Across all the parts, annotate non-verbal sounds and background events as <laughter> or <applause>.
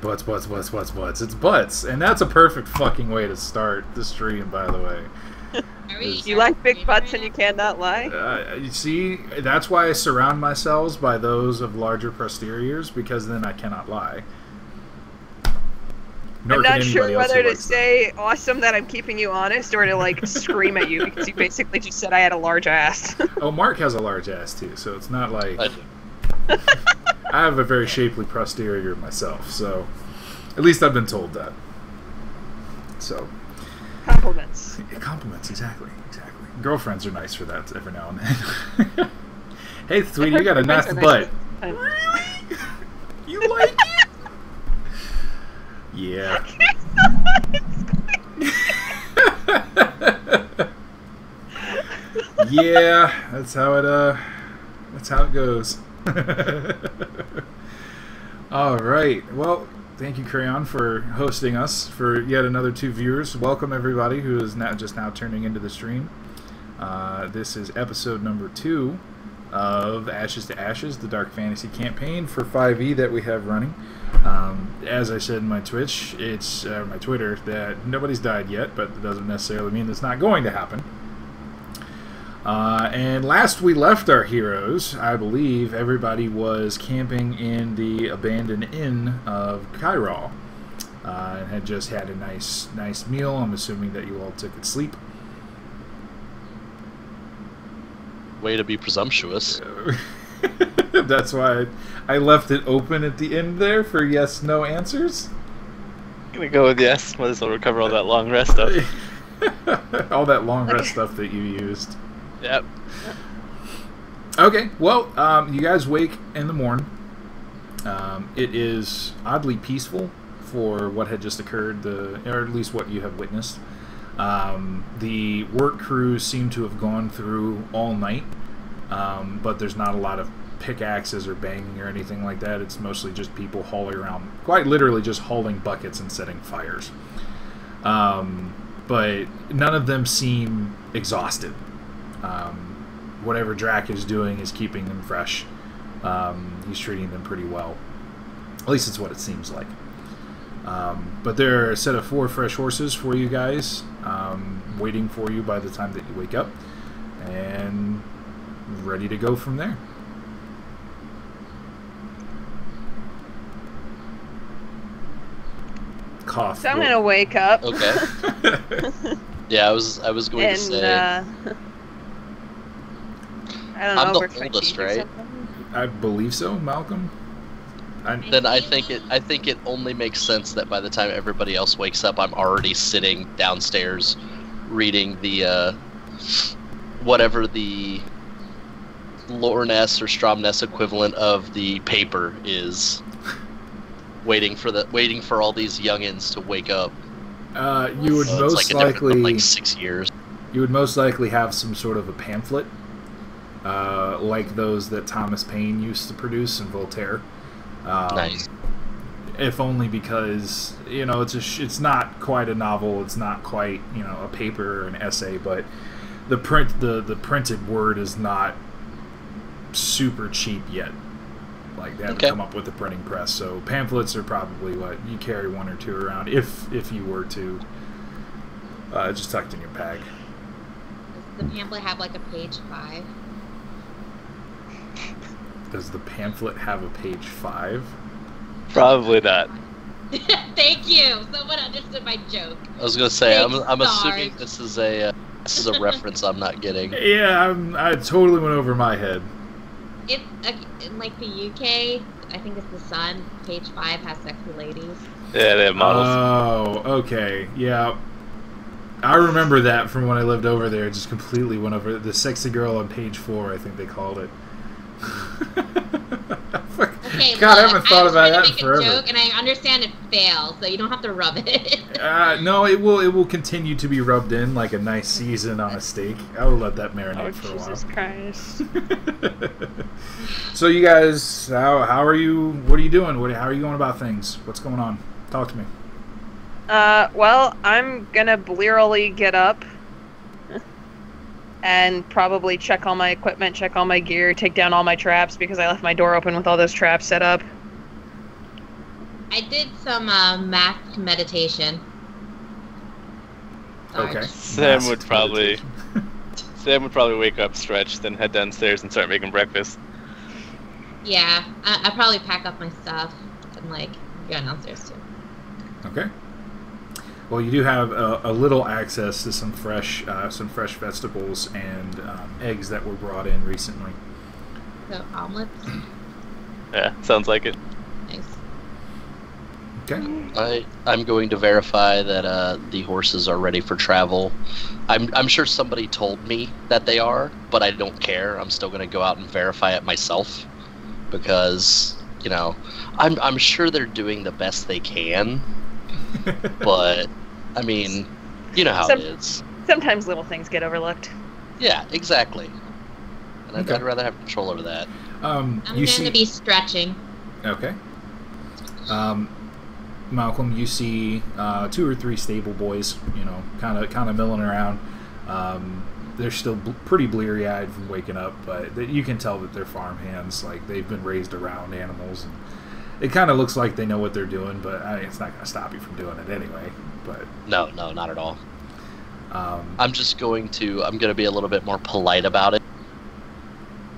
Butts, butts, butts, butts, butts. It's butts, and that's a perfect fucking way to start the stream. By the way, <laughs> we, You like big butts and you cannot lie. uh, you see, that's why I surround myself by those of larger posteriors because then I cannot lie. Nor I'm not sure whether to likes them. say awesome that I'm keeping you honest or to like <laughs> scream at you because you basically just said I had a large ass. Oh, Mark has a large ass too, so it's not like <laughs> I have a very shapely posterior myself. So at least I've been told that. So Compliments. yeah, compliments, exactly, exactly. Girlfriends are nice for that every now and then. <laughs> hey, sweetie, you got a nice butt. nice. Really? You like it? <laughs> Yeah. <laughs> yeah, that's how it uh that's how it goes. <laughs> All right. Well, thank you Crayon for hosting us for yet another two viewers. Welcome everybody who is now just now turning into the stream. Uh, this is episode number 2 of Ashes to Ashes, the Dark Fantasy campaign for 5e that we have running. Um, as I said in my Twitch, it's uh, my Twitter that nobody's died yet, but it doesn't necessarily mean it's not going to happen. Uh, and last we left our heroes, I believe everybody was camping in the abandoned inn of Cairo, uh, and had just had a nice, nice meal. I'm assuming that you all took a sleep. Way to be presumptuous. <laughs> That's why I left it open at the end there for yes, no answers. I'm gonna go with yes. Might as well recover all that long rest stuff. <laughs> all that long rest stuff that you used. Yep. Okay, well, um, you guys wake in the morning. Um, it is oddly peaceful for what had just occurred, the or at least what you have witnessed. Um, the work crews seem to have gone through all night, um, but there's not a lot of pickaxes or banging or anything like that. It's mostly just people hauling around, quite literally just hauling buckets and setting fires. Um, but none of them seem exhausted. Um, whatever Drac is doing is keeping them fresh. Um, he's treating them pretty well. At least it's what it seems like. Um, but there are a set of four fresh horses for you guys, um, waiting for you by the time that you wake up, and ready to go from there. Cough. So I'm gonna wake up Okay. <laughs> Yeah, I was I was going and to say uh, I don't know. I'm the oldest, right? I believe so, Malcolm. I, then I think it I think it only makes sense that by the time everybody else wakes up, I'm already sitting downstairs reading the uh, whatever the Lorness or Stromness equivalent of the paper is. Waiting for the waiting for all these youngins to wake up. uh, you would So it's most like a difference likely like six years. you would most likely have some sort of a pamphlet, uh, like those that Thomas Paine used to produce and Voltaire. Um, Nice. If only because you know it's a sh- it's not quite a novel. It's not quite you know a paper or an essay, but the print the the printed word is not super cheap yet. Like they haven't Okay. come up with the printing press, so pamphlets are probably what you carry one or two around if if you were to. Uh, just tucked in your bag. Does the pamphlet have like a page five? Does the pamphlet have a page five? Probably not. <laughs> Thank you. Someone understood my joke. I was gonna say I'm I'm assuming this is a uh, this is a <laughs> reference I'm not getting. Yeah, I'm, I totally went over my head. It's uh, in like the UK. I think it's the Sun. Page five has sexy ladies. Yeah, they have models. Oh, okay, yeah. I remember that from when I lived over there. It just completely went over the sexy girl on page four. I think they called it. <laughs> Fuck. Okay, God, I haven't thought was about that in make forever. a joke, and I understand it fails, so you don't have to rub it. <laughs> Uh, no, it will. It will continue to be rubbed in like a nice season on a steak. I will let that marinate Oh for a while. Jesus Christ! <laughs> so, you guys, how how are you? What are you doing? What? How are you going about things? What's going on? Talk to me. Uh, well, I'm gonna blearily get up and probably check all my equipment, check all my gear, take down all my traps because I left my door open with all those traps set up. I did some uh, math meditation. Sorry. Okay. Sam Masked would probably. <laughs> Sam would probably wake up, stretch, then head downstairs and start making breakfast. Yeah, I, I probably pack up my stuff and like go downstairs too. Okay. Well, you do have a, a little access to some fresh, uh, some fresh vegetables and um, eggs that were brought in recently. So omelets, Yeah, sounds like it. nice. Okay. I I'm going to verify that uh, the horses are ready for travel. I'm I'm sure somebody told me that they are, but I don't care. I'm still going to go out and verify it myself because you know I'm I'm sure they're doing the best they can, <laughs> but I mean, you know how Some- it is. Sometimes little things get overlooked. Yeah, exactly. And I'd, I'd rather have control over that. um, I'm you going see. to be stretching. Okay. Um, Malcolm, you see uh, two or three stable boys, you know, kind of kind of milling around. Um, they're still bl- pretty bleary eyed from waking up, but th- you can tell that they're farm hands. Like they've been raised around animals, and it kind of looks like they know what they're doing. But I it's not going to stop you from doing it anyway. But No, no, not at all. um, I'm just going to I'm going to be a little bit more polite about it.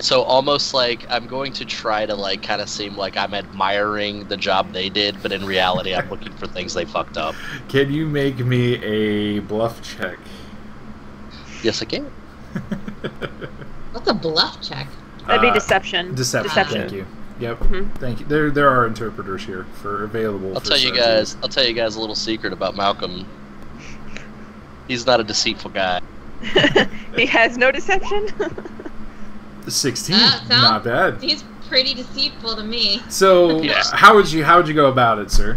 So almost like I'm going to try to like kind of seem like I'm admiring the job they did, but in reality I'm looking for things they fucked up. can you make me a bluff check? Yes, I can. <laughs> What's a bluff check? That'd be Uh, deception. Deception. Deception. Thank you. Yep. Mhm. Thank you. There, there are interpreters here for available. I'll for tell you searches. guys. I'll tell you guys a little secret about Malcolm. He's not a deceitful guy. <laughs> he has no deception. Sixteen, sounds- not bad. He's pretty deceitful to me. So, <laughs> Yes. how would you how would you go about it, sir?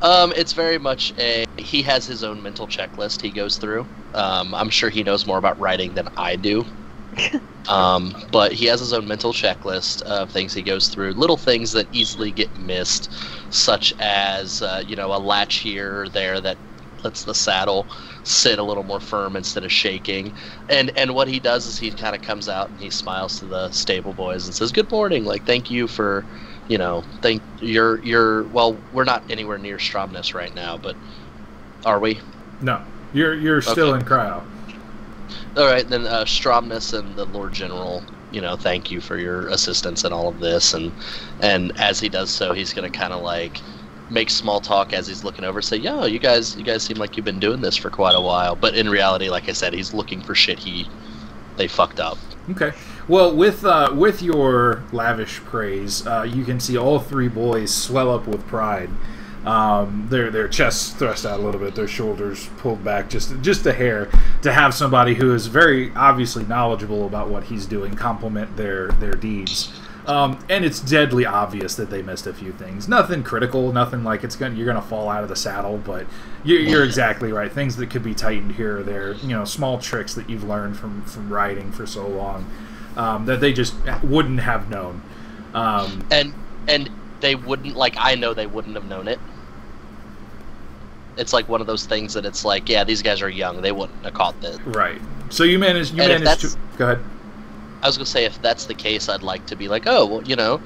Um, it's very much a. He has his own mental checklist he goes through. Um, I'm sure he knows more about writing than I do. <laughs> Um, but he has his own mental checklist of things he goes through, little things that easily get missed, such as uh, you know a latch here or there that lets the saddle sit a little more firm instead of shaking. And and what he does is he kind of comes out and he smiles to the stable boys and says, "Good morning, like thank you for." You know, thank you're you're well. We're not anywhere near Stromness right now, but are we? No, you're you're still in cryo. All right, then uh, Stromness and the Lord General, you know, thank you for your assistance in all of this, and and as he does so, he's gonna kind of like make small talk as he's looking over, say, "Yo, you guys, you guys seem like you've been doing this for quite a while," but in reality, like I said, he's looking for shit he they fucked up. Okay. Well, with uh, with your lavish praise, uh, you can see all three boys swell up with pride. Um, their their chests thrust out a little bit, their shoulders pulled back just just a hair. To have somebody who is very obviously knowledgeable about what he's doing compliment their their deeds. Um, and it's deadly obvious that they missed a few things. Nothing critical, nothing like it's gonna you're gonna fall out of the saddle. But you're, you're exactly right. Things that could be tightened here or there. You know, small tricks that you've learned from from riding for so long um, that they just wouldn't have known. Um, And and they wouldn't like I know they wouldn't have known it. It's like one of those things that it's like, yeah, these guys are young, they wouldn't have caught this. right. So you managed. You And managed to. Go ahead. I was gonna say if that's the case, I'd like to be like, oh, well, you know,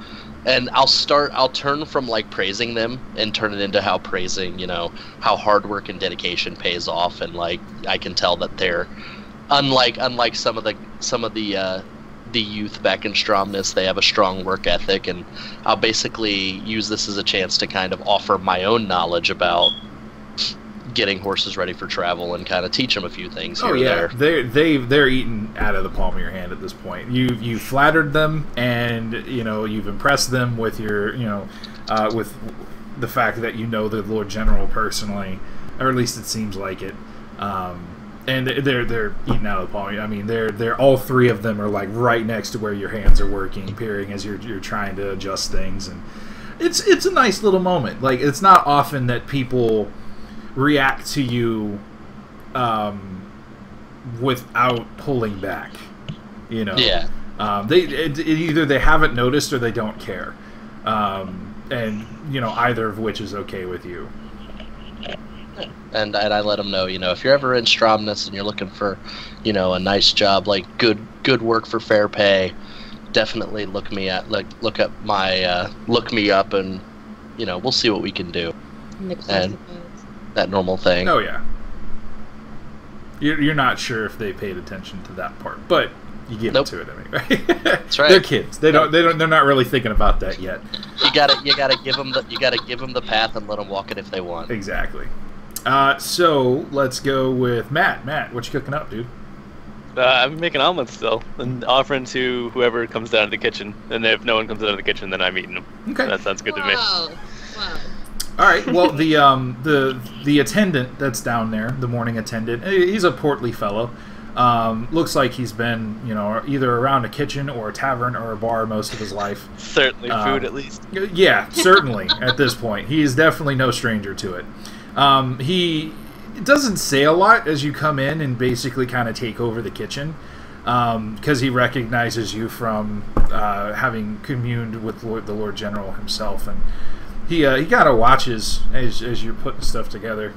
and I'll start. I'll turn from like praising them and turn it into how praising, you know, how hard work and dedication pays off, and like I can tell that they're unlike unlike some of the some of the uh, the youth back in Stromness, they have a strong work ethic, and I'll basically use this as a chance to kind of offer my own knowledge about getting horses ready for travel and kind of teach them a few things here Oh yeah, there. they they they're eating out of the palm of your hand at this point. You you flattered them, and you know you've impressed them with your you know uh, with the fact that you know the Lord General personally, or at least it seems like it. Um, and they're they're eating out of the palm. I mean, they're they're all three of them are like right next to where your hands are working, peering as you're you're trying to adjust things, and it's it's a nice little moment. Like it's not often that people react to you um, without pulling back. You know, Yeah. Um, they it, it, either they haven't noticed or they don't care, um, and you know either of which is okay with you. and and I let them know, you know, if you're ever in Stromness and you're looking for, you know, a nice job, like good good work for fair pay, definitely look me at like look up my uh, look me up and you know, we'll see what we can do. In the And- of those. That normal thing. Oh yeah. You're, you're not sure if they paid attention to that part, but you give Nope. it to it anyway. That's <laughs> right. They're kids. They don't. They don't. They're not really thinking about that yet. You gotta, you gotta give them the, you gotta give them the path and let them walk it if they want. Exactly. Uh, so let's go with Matt. Matt, what you cooking up, dude? Uh, I'm making omelets still and offering to whoever comes down to the kitchen. And if no one comes down to the kitchen, then I'm eating them. Okay. That sounds good to me. Whoa. All right. Well, the um the the attendant that's down there, the morning attendant, he's a portly fellow. Um, looks like he's been, you know, either around a kitchen or a tavern or a bar most of his life. Certainly Um, food at least. Yeah, certainly. <laughs> at this point, he is definitely no stranger to it. Um, he doesn't say a lot as you come in and basically kind of take over the kitchen because he recognizes you from uh, having communed with Lord, the Lord General himself, and he uh, he of watches as as you're putting stuff together.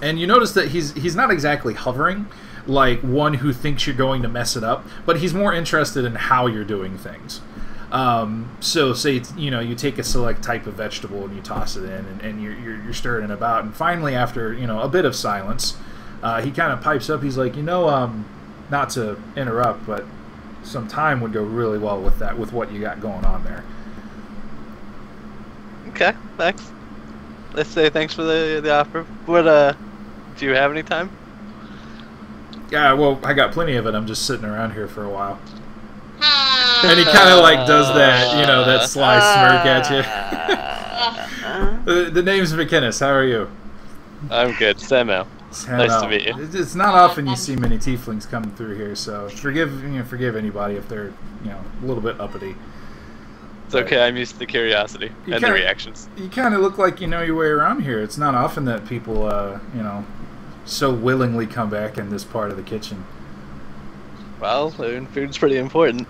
And you notice that he's he's not exactly hovering like one who thinks you're going to mess it up, but he's more interested in how you're doing things. Um, so say you know you take a select type of vegetable and you toss it in and, and you're, you're, you're stirring it about and finally after you know a bit of silence uh, he kind of pipes up he's like you know um, not to interrupt but some time would go really well with that with what you got going on there Okay, thanks. Let's say thanks for the the offer. What uh, do you have any time? yeah well I got plenty of it I'm just sitting around here for a while <laughs> and he kind of like does that you know that sly smirk at <laughs> Uh, you the, the name's McKinnes how are you I'm good. Samael. Nice to meet you. It's- It's not often you see many tieflings coming through here, so forgive you know, forgive anybody if they're you know a little bit uppity. It's okay. I'm used to the curiosity You and the kinda- reactions. You kind of look like you know your way around here. It's not often that people uh, you know so willingly come back in this part of the kitchen. Well, I mean, food's pretty important.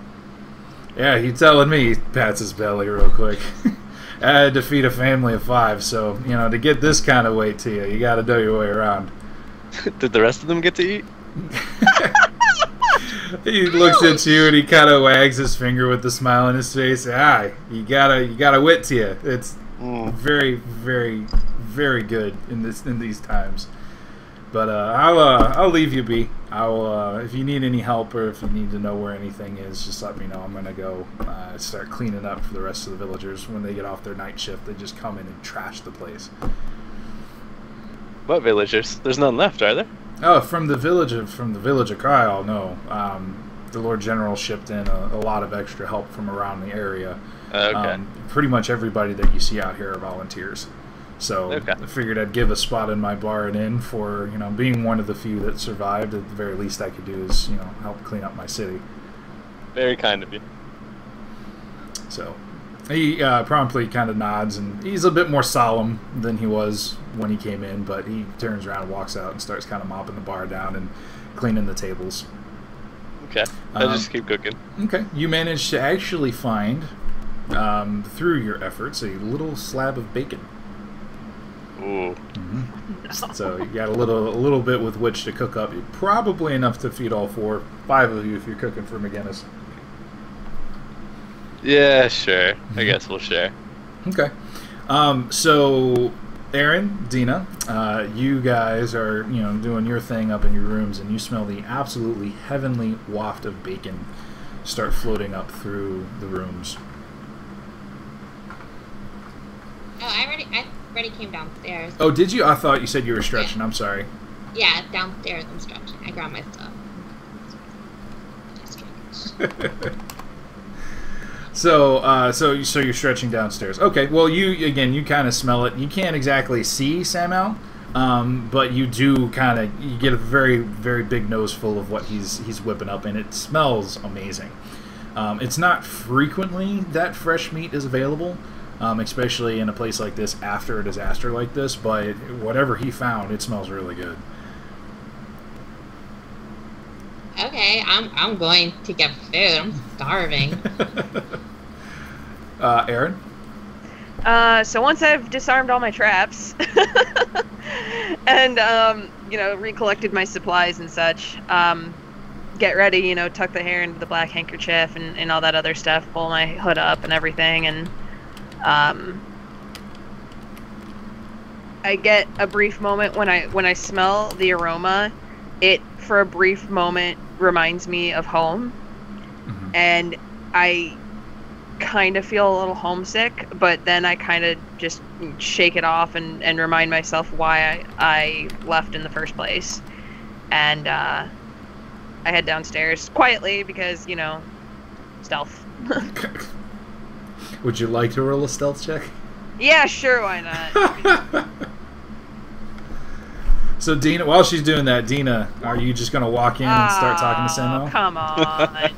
Yeah, he telling me he pats his belly real quick. <laughs> I had to feed a family of five, so you know to get this kind of weight to you, you got to know your way around. <laughs> Did the rest of them get to eat? <laughs> he looks at you and he kind of wags his finger with a smile on his face. Ah, you gotta, you gotta wit to you. It's Mm. very, very, very good in this in these times. But uh, I'll uh, I'll leave you be. I'll uh, if you need any help or if you need to know where anything is, just let me know. I'm gonna go uh, start cleaning up for the rest of the villagers when they get off their night shift. They just come in and trash the place. What villagers? There's none left, are there? Oh, from the village of from the village of Kryal, no. Um, the Lord General shipped in a, a lot of extra help from around the area. Okay. Um, pretty much everybody that you see out here are volunteers. So Okay. I figured I'd give a spot in my bar and inn for you know being one of the few that survived. At the very least I could do is you know help clean up my city. Very kind of you. So he uh, promptly kind of nods and he's a bit more solemn than he was when he came in, but he turns around, walks out, and starts kind of mopping the bar down and cleaning the tables. Okay. I Um, just keep cooking. Okay, you managed to actually find um, through your efforts a little slab of bacon. Ooh. So you got a little a little bit with which to cook up. Probably enough to feed all four, five of you if you're cooking for McKinnes. Yeah, sure. I guess we'll share. Okay. Um, so, Erin, Deanna, uh, you guys are you know doing your thing up in your rooms, and you smell the absolutely heavenly waft of bacon start floating up through the rooms. Oh, I already, I already came downstairs. Oh, did you? I thought you said you were stretching. I'm sorry. Yeah, downstairs. I'm stretching. I grabbed my stuff. <laughs> So, uh, so, so you're stretching downstairs. Okay. Well, you again, you kind of smell it. You can't exactly see Samael, um, but you do kind of you get a very, very big nose full of what he's he's whipping up, and it smells amazing. Um, it's not frequently that fresh meat is available, um, especially in a place like this after a disaster like this. But whatever he found, it smells really good. Okay, I'm, I'm going to get food. I'm starving. <laughs> uh, Erin. Uh, so once I've disarmed all my traps <laughs> and um, you know recollected my supplies and such, um, get ready. You know, tuck the hair into the black handkerchief and, and all that other stuff. Pull my hood up and everything, and um, I get a brief moment when I when I smell the aroma, it for a brief moment reminds me of home, Mhm. and I kind of feel a little homesick. But then I kind of just shake it off and and remind myself why I I left in the first place, and uh, I head downstairs quietly because you know, stealth. <laughs> Would you like to roll a stealth check? yeah, sure, why not? <laughs> so Deanna, while she's doing that, Deanna, are you just gonna walk in and start talking to Oh, Come on.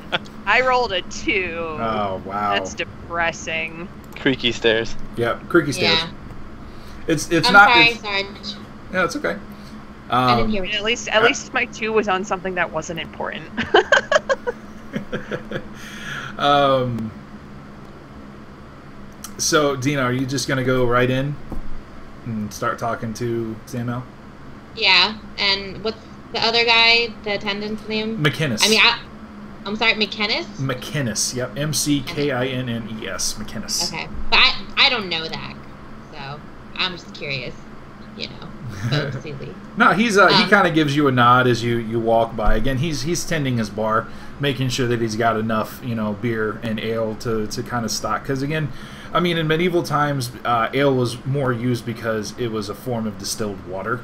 I rolled a two. <laughs> Oh wow! That's depressing. Creaky stairs. Yep, creaky stairs. Yeah. It's it's I'm not. sorry, it's- Sarge. yeah, it's okay. I didn't Um, hear I at least at least my two was on something that wasn't important. <laughs> <laughs> um. So Deanna, are you just gonna go right in and start talking to Samael Yeah, and what's the other guy, the attendant's name? McKinnes? I mean, I, I'm sorry, McKinnes? McKinnes. Yep, M C K I N N E S. McKinnes. Okay, but I, I don't know that, so I'm just curious, you know. <laughs> No, he's uh, he Um, kind of gives you a nod as you you walk by. Again, he's he's tending his bar, making sure that he's got enough you know beer and ale to to kind of stock. Because again, I mean, in medieval times, uh, ale was more used because it was a form of distilled water.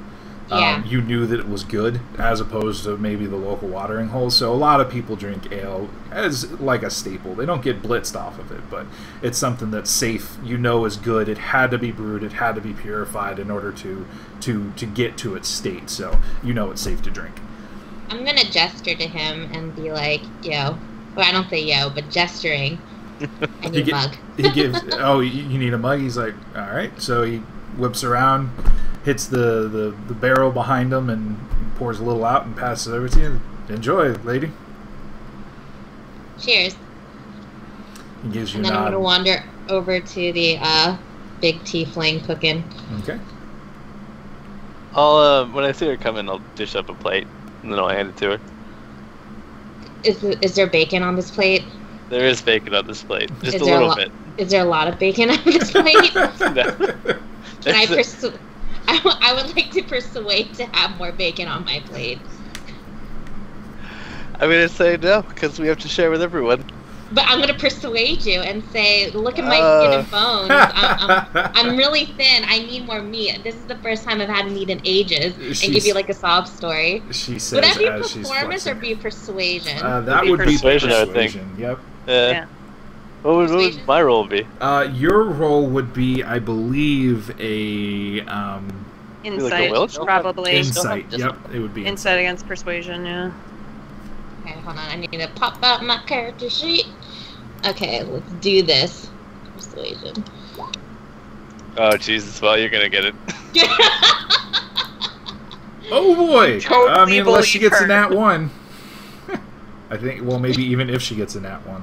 Yeah. Um, you knew that it was good as opposed to maybe the local watering hole. So a lot of people drink ale as like a staple. They don't get blitzed off of it, but it's something that's safe. You know is good. It had to be brewed. It had to be purified in order to to to get to its state. So you know it's safe to drink. I'm gonna gesture to him and be like, yo. Well, I don't say yo, but gesturing. <laughs> I He need a mug. He gives. oh, you you need a mug. He's like, all right. So he whips around, hits the the, the barrel behind him, and pours a little out and passes it over to you. Enjoy, lady. Cheers. He gives you And a then I'm gonna wander over to the uh, big tiefling cooking. Okay. I'll uh, when I see her coming, I'll dish up a plate and then I'll hand it to her. Is, is there bacon on this plate? There is bacon on this plate, just Is a there a little lo- bit. Is there a lot of bacon on this plate? <laughs> Can I There's a- persu- I, <laughs> w- I would like to persuade to have more bacon on my plate. I'm gonna say no because we have to share with everyone. But I'm gonna persuade you and say, look at my Uh. skin and bones. <laughs> I'm, I'm, I'm really thin. I need more meat. This is the first time I've had meat in ages. And give you like a sob story. She says Would that be as performance or be persuasion? Uh, that be would be persuasion, I think. Yep. Uh, Yeah. What would, what would my role be? Uh, your role would be, I believe, a um, a Insight, will? probably. insight. just- Yep, it would be. Insight against persuasion, yeah. okay, hold on. I need to pop out my character sheet. Okay, let's do this. Persuasion. Oh Jesus! Well, you're gonna get it. <laughs> Oh boy! Totally I mean, unless she believe gets a her. nat one. <laughs> I think. Well, maybe even if she gets a nat one.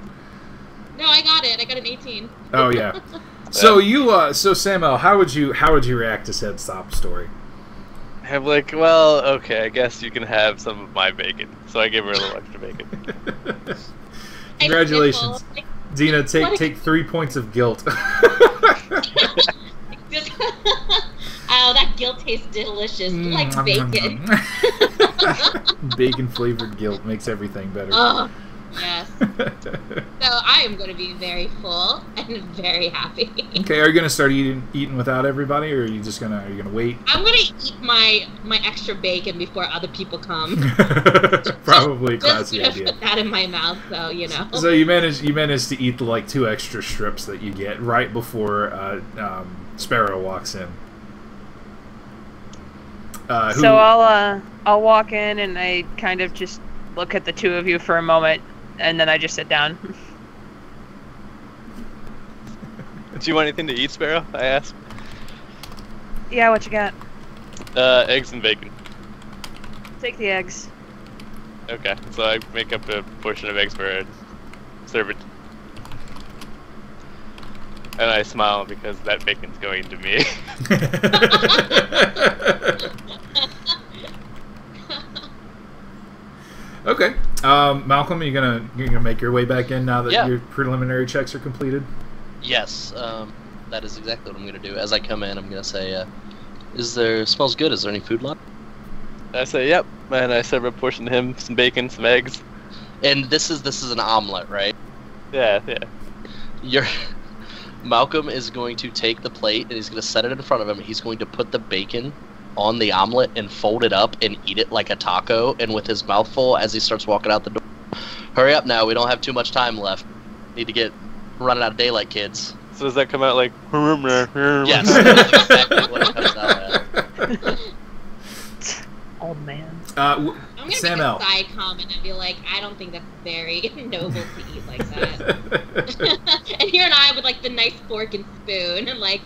no, I got it. I got an 18. Oh yeah. <laughs> So you, uh, so Samael, how would you, how would you react to said stop story? I'm like, well, okay, I guess you can have some of my bacon. So I gave her a little extra bacon. <laughs> Congratulations, Deanna. Take a- take three points of guilt. <laughs> <laughs> Oh, that guilt tastes delicious, like bacon. bacon flavored guilt makes everything better. oh, yes. <laughs> So I am going to be very full and very happy. okay, are you gonna start eating eating without everybody, or are you just gonna are you gonna wait? I'm going to eat my my extra bacon before other people come. <laughs> Probably a Just classy to idea. put that in my mouth, so you know. So you managed you managed to eat the like two extra strips that you get right before uh, um, Sparrow walks in. Uh, who, So I'll uh I'll walk in and I kind of just look at the two of you for a moment and then I just sit down. <laughs> Do you want anything to eat, Sparrow? I asked. yeah, what you got? Uh, eggs and bacon. Take the eggs. Okay, so I make up a portion of eggs for her and serve it. And I smile because that bacon's going to me. <laughs> <laughs> okay, um, Malcolm, you gonna you're gonna make your way back in now that Yeah. your preliminary checks are completed. Yes, um, that is exactly what I'm going to do. As I come in, I'm going to say, uh, Is there smells good? Is there any food left? I say, yep, and I serve a portion to him, some bacon, some eggs. And this is this is an omelet, right? Yeah, yeah. You're <laughs> Malcolm is going to take the plate and he's going to set it in front of him. He's going to put the bacon on the omelet and fold it up and eat it like a taco. And with his mouth full, as he starts walking out the door, hurry up now. We don't have too much time left. Need to get running out of daylight, kids. So does that come out like? Yes, that's exactly what it comes out as. <laughs> Old man. Uh, w- I'm gonna Sam make L. a side comment and be like, I don't think that's very <laughs> noble to eat like that. <laughs> and here and I with like the nice fork and spoon and like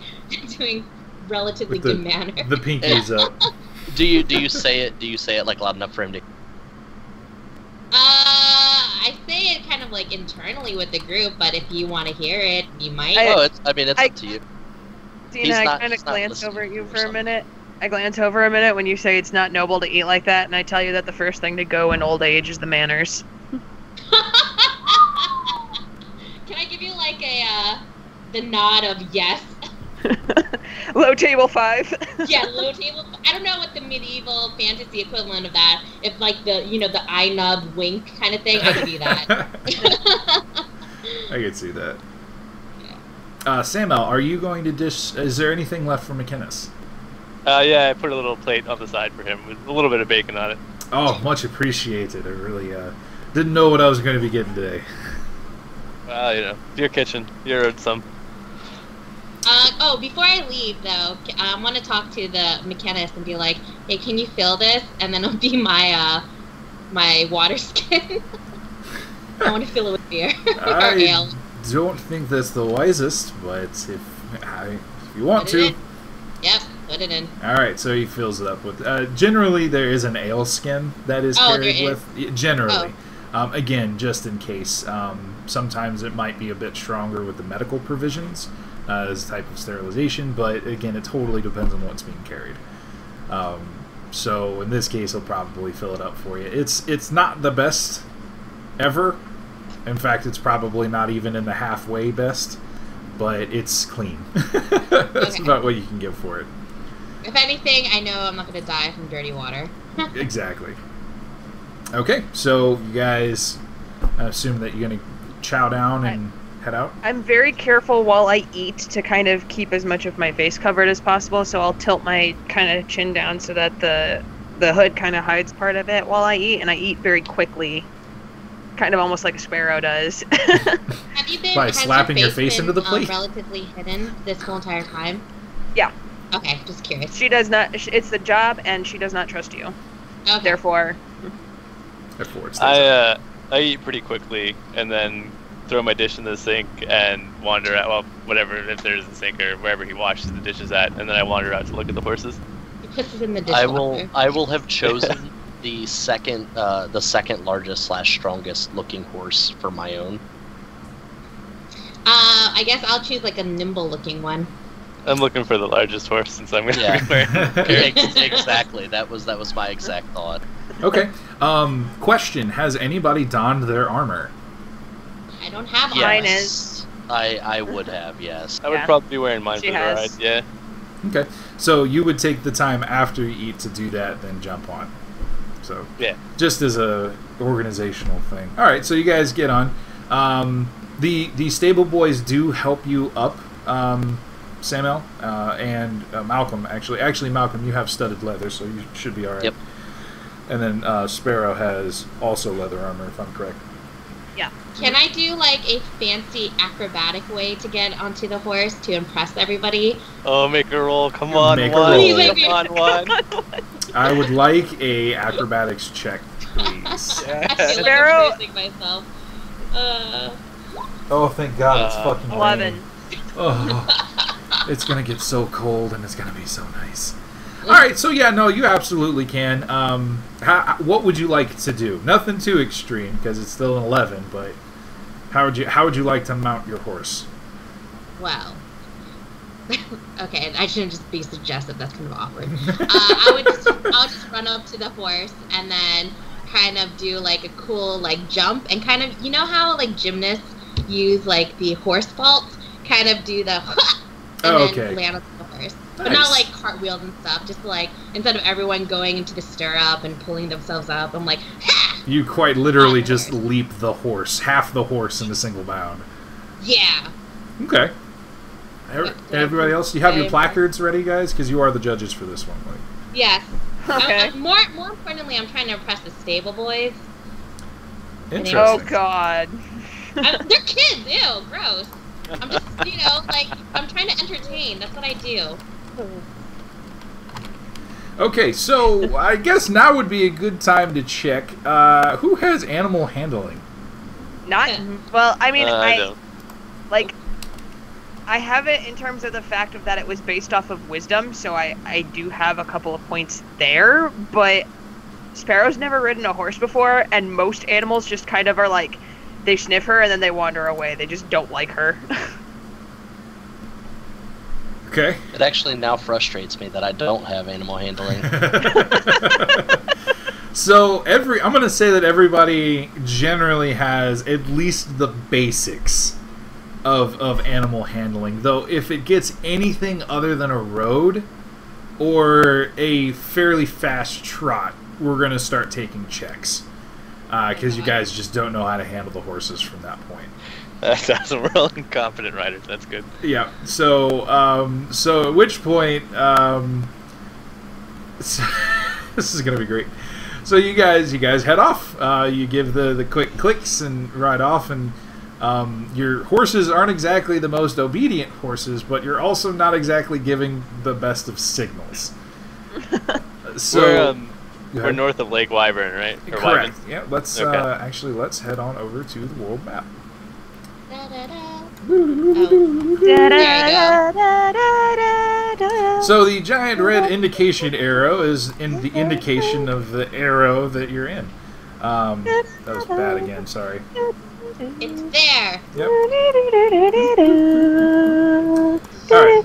doing relatively With the- good manner. the pinkies <laughs> up. Do you do you say it? Do you say it like loud enough for him to? Uh, I say it kind of like internally with the group, but if you want to hear it, you might. I- oh, it's. I mean, it's I- up to you. Deanna, He's I kind of he's glance over at you for a minute. I glance over a minute when you say it's not noble to eat like that, and I tell you that the first thing to go in old age is the manners. <laughs> Can I give you like a uh, the nod of yes? Low table five. yeah, low table. I don't know what the medieval fantasy equivalent of that. If like the you know the eye nub wink kind of thing, I give you that. <laughs> I could see that. Uh, Samael, are you going to dish? Is there anything left for McKinnes? Uh, yeah, I put a little plate on the side for him with a little bit of bacon on it. Oh, much appreciated. I really uh, didn't know what I was going to be getting today. Well, you know, your kitchen. You're some. Uh, oh, before I leave though, I want to talk to the mechanist and be like, "Hey, can you fill this?" And then it'll be my uh, my water <laughs> skin. I want to fill it with beer <laughs> or I ale. don't think that's the wisest, but if, I, if you want to. Yep, put it in. All right, so he fills it up with. Uh, generally, there is an ale skin that is Oh, carried with. Generally, um, again, just in case. Um, sometimes it might be a bit stronger with the medical provisions uh, as a type of sterilization, but again, it totally depends on what's being carried. Um, so in this case, he'll probably fill it up for you. It's it's not the best ever. In fact, it's probably not even in the halfway best, but it's clean. <laughs> That's Okay. about what you can give for it. If anything, I know I'm not gonna die from dirty water. <laughs> Exactly. Okay, so you guys I assume that you're gonna chow down and head out. I'm very careful while I eat to kind of keep as much of my face covered as possible. So I'll tilt my kind of chin down so that the the hood kind of hides part of it while I eat, and I eat very quickly, kind of almost like a sparrow does. <laughs> Have you been By slapping your face been, into the uh, plate? relatively hidden this whole entire time? Yeah. Okay, just curious. she does not. It's the job, and she does not trust you. Okay. Therefore, Therefore, it's I uh, I eat pretty quickly and then throw my dish in the sink and wander out. Well, whatever if there's a sink or wherever he washes the dishes at, and then I wander out to look at the horses. He puts it in the dishwasher. I will. I will have <laughs> chosen the second, uh, the second largest slash strongest looking horse for my own. Uh, I guess I'll choose like a nimble looking one. I'm looking for the largest horse since I'm gonna Yeah. be wearing. <laughs> Exactly. That was that was my exact thought. okay. Um, question: Has anybody donned their armor? I don't have Yeah. Mine Yes. I I would have yes. I would probably be wearing mine She for the has. ride. Yeah. Okay, so you would take the time after you eat to do that, then jump on. So Yeah. just as a organizational thing. All right, so you guys get on. Um, the the stable boys do help you up, um, Samael uh, and uh, Malcolm. Actually, actually Malcolm, you have studded leather, so you should be all right. Yep. And then uh, Sparrow has also leather armor, if I'm correct. Can I do like a fancy acrobatic way to get onto the horse to impress everybody? Oh, make a roll. Come on, Make a roll. <laughs> Come on, one. I would like a acrobatics check, please. <laughs> I Yeah. feel Sparrow- like I'm myself. Uh, oh, thank God, it's Uh, fucking eleven. Oh, it's gonna get so cold and it's gonna be so nice. All right, so yeah, no, you absolutely can. Um, how, what would you like to do? Nothing too extreme because it's still an eleven, but how would you how would you like to mount your horse? well. <laughs> okay, I shouldn't just be suggestive. That's kind of awkward. uh, I would just, I'll just run up to the horse and then kind of do like a cool like jump and kind of you know how like gymnasts use like the horse vault, kind of do the <laughs> and Oh, then okay. land on the horse. horse, but not Nice. Like cartwheels and stuff. Just like instead of everyone going into the stirrup and pulling themselves up, I'm like, ha! You quite literally just leap the horse, half the horse in a single bound. Yeah. Okay. Every- Yep, yep. Everybody else, you have your placards ready, guys, because you are the judges for this one. Like, Yes. Okay. I'm, I'm- more more importantly, I'm trying to impress the stable boys. interesting. Oh God. I'm, <laughs> they're kids. Ew, gross. I'm just, you know, like I'm trying to entertain. That's what I do. <laughs> Okay, so I guess now would be a good time to check uh, who has animal handling. Not well. I mean, Uh, I don't. like. I have it in terms of the fact of that it was based off of wisdom, so I I do have a couple of points there. But Sparrow's never ridden a horse before, and most animals just kind of are like, they sniff her and then they wander away. They just don't like her. <laughs> Okay. It actually now frustrates me that I don't have animal handling. <laughs> so every I'm gonna say that everybody generally has at least the basics of of animal handling. Though if it gets anything other than a road or a fairly fast trot, we're gonna start taking checks uh, because you uh-huh. guys just don't know how to handle the horses from that point. <laughs> That's awesome. <laughs> We're all incompetent riders. That's good. Yeah. So, um, so at which point, um, <laughs> so- this is gonna be great. So you guys, you guys head off. Uh, you give the the quick clicks and ride off, and um, your horses aren't exactly the most obedient horses, but you're also not exactly giving the best of signals. so we're um, we're north of Lake Wyvern, right? Or correct. Wyvern? Yeah. Let's Okay. uh, actually let's head on over to the world map. Da, da, da. So the giant red indication arrow is in the indication of the arrow that you're in. Um, that was bad again. Sorry. It's there. Yep. All right.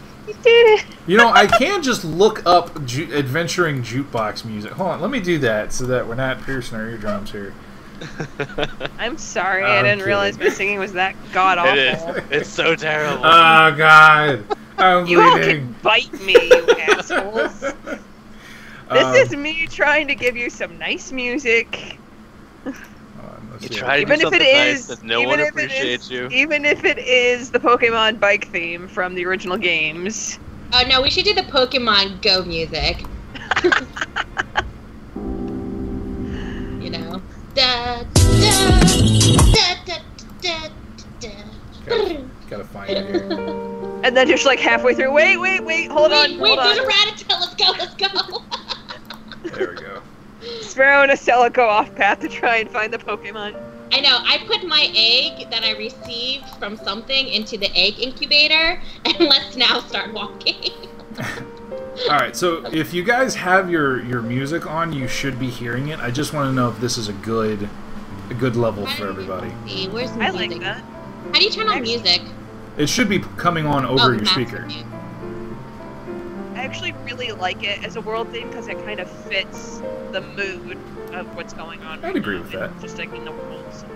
You know, I can just look up ju- adventuring jukebox music. Hold on, let me do that so that we're not piercing our eardrums here. I'm sorry, I'm I didn't realize my singing was that god awful. It is. It's so terrible. Oh God, I'm You all bleeding. can bite me, you assholes. This Um, is me trying to give you some nice music. hold on, let's you try to Even do if it something nice no even one appreciates is, you. even if it is the Pokemon bike theme from the original games. Oh no, we should do the Pokemon Go music. <laughs> Da, da, da. Gotta find it here. And then just like halfway through, wait, wait, wait, hold wait, on, wait, hold there's a on. Rattata. Let's go, let's go. There we go. Sparrow and Estella go off path to try and find the Pokemon. I know. I put my egg that I received from something into the egg incubator, and <laughs> let's now start walking. <laughs> All right, so if you guys have your your music on, you should be hearing it. I just want to know if this is a good a good level for everybody. Where's the I music? like that. How do you turn on music? It should be coming on over oh, your master speaker. mute. I actually really like it as a world theme because it kind of fits the mood of what's going on. I'd right agree now, with and that. Just like in the world. so.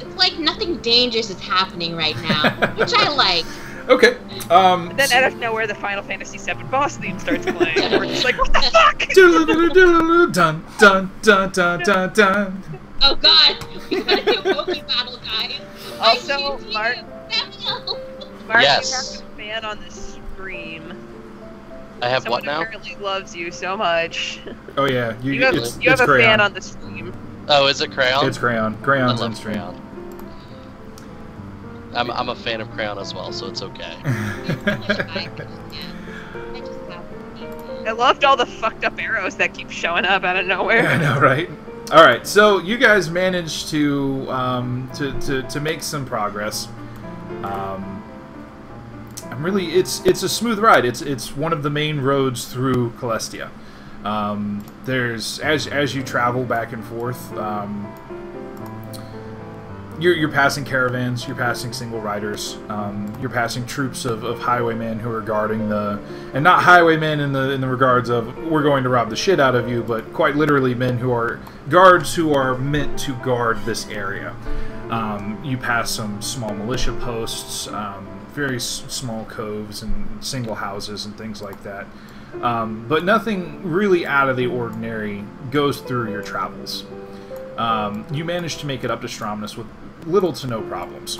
It's like nothing dangerous is happening right now, <laughs> which I like. Okay. Um. And then out of nowhere, the Final Fantasy VII boss theme starts playing. and we're just like, what the <laughs> fuck? dun dun dun dun dun dun. Oh god, we gotta do Poke Battle, guys. I Also, need Mark- you. Samael. Mark, Yes. you have a fan on the stream. I have Someone what now? apparently loves you so much. Oh yeah, you, You have, it's, you have it's a crayon. fan on the stream. Oh, is it crayon? It's crayon. I Crayon's on love stream. crayon. I'm, I'm a fan of crayon as well, so it's okay. I just have I loved all the fucked up arrows that keep showing up out of nowhere. <laughs> I know, right? All right, so you guys managed to um, to, to, to make some progress. Um, I'm really it's it's a smooth ride. It's it's one of the main roads through Celestia. Um, there's as as you travel back and forth. Um, you're, you're passing caravans, you're passing single riders, um, you're passing troops of, of highwaymen who are guarding the, and not highwaymen in the in the regards of we're going to rob the shit out of you, but quite literally men who are guards who are meant to guard this area. Um, you pass some small militia posts, um, very s- small coves and single houses and things like that. Um, but nothing really out of the ordinary goes through your travels. Um, you manage to make it up to Stromness with little to no problems.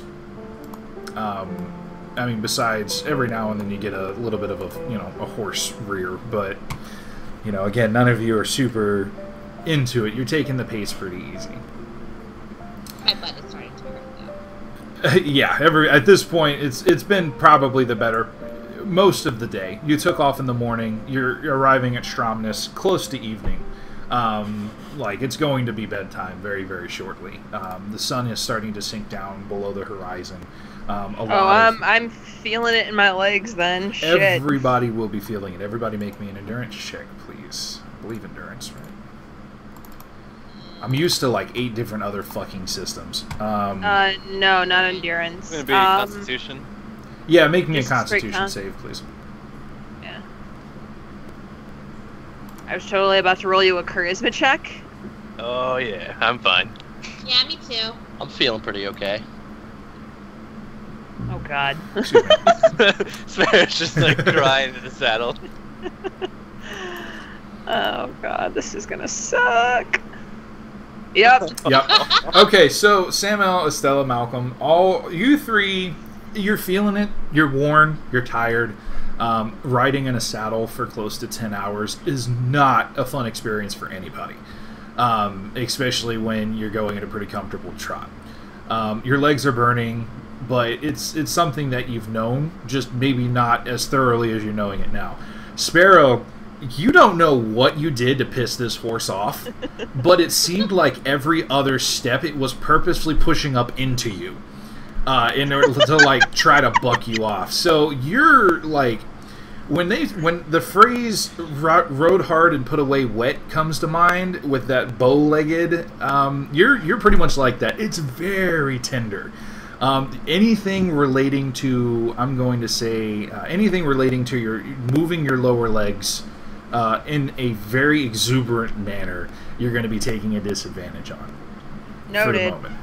Um, I mean, besides every now and then you get a little bit of a you know a horse rear, but you know again none of you are super into it. You're taking the pace pretty easy. My butt is starting to hurt though. <laughs> yeah, every at this point, it's it's been probably the better most of the day. You took off in the morning. You're, you're arriving at Stromness close to evening. Um, like it's going to be bedtime very very shortly. Um, the sun is starting to sink down below the horizon. Um, a Oh, lot of- um, I'm feeling it in my legs then. Shit. everybody will be feeling it. Everybody, make me an endurance check, please. I believe endurance, right? I'm used to like eight different other fucking systems. Um, Uh, no, not endurance. It's gonna be Um, Constitution. yeah, make me a Constitution con- save, please. yeah. I was totally about to roll you a charisma check. Oh yeah, I'm fine. Yeah, me too. I'm feeling pretty okay. Oh God. Excuse me. Sparrow's just like <laughs> crying in the saddle. oh God, this is gonna suck. Yep. <laughs> yep. Okay, so Samael, Estella, Malcolm, all you three, you're feeling it. You're worn. You're tired. Um, riding in a saddle for close to ten hours is not a fun experience for anybody, um, especially when you're going at a pretty comfortable trot. Um, your legs are burning, but it's it's something that you've known, just maybe not as thoroughly as you're knowing it now. Sparrow, you don't know what you did to piss this horse off, <laughs> but it seemed like every other step it was purposefully pushing up into you uh, in order to like try to buck you off. So you're like when they when the phrase "rode hard and put away wet" comes to mind with that bow-legged, um, you're you're pretty much like that. It's very tender. Um, anything relating to, I'm going to say, uh, anything relating to your moving your lower legs uh, in a very exuberant manner, you're going to be taking a disadvantage on for the Noted. moment.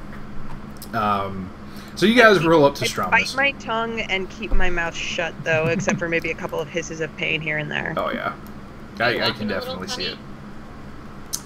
Um, so you guys roll up to I bite my tongue and keep my mouth shut, though, except for maybe a couple of hisses of pain here and there. Oh yeah, I, I can definitely see it. funny.